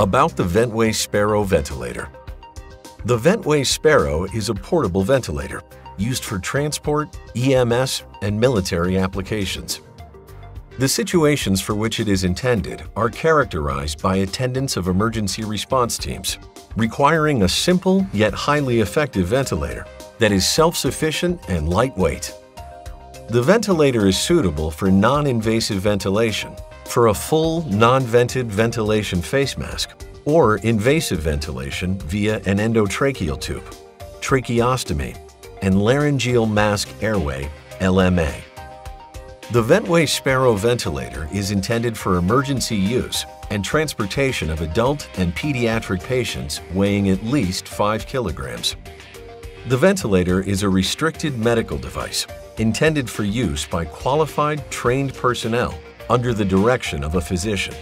About the Ventway Sparrow ventilator. The Ventway Sparrow is a portable ventilator used for transport, EMS, and military applications. The situations for which it is intended are characterized by attendance of emergency response teams, requiring a simple yet highly effective ventilator that is self-sufficient and lightweight. The ventilator is suitable for non-invasive ventilation for a full non-vented ventilation face mask or invasive ventilation via an endotracheal tube, tracheostomy, and laryngeal mask airway LMA. The Ventway Sparrow ventilator is intended for emergency use and transportation of adult and pediatric patients weighing at least 5 kilograms. The ventilator is a restricted medical device intended for use by qualified, trained personnel under the direction of a physician.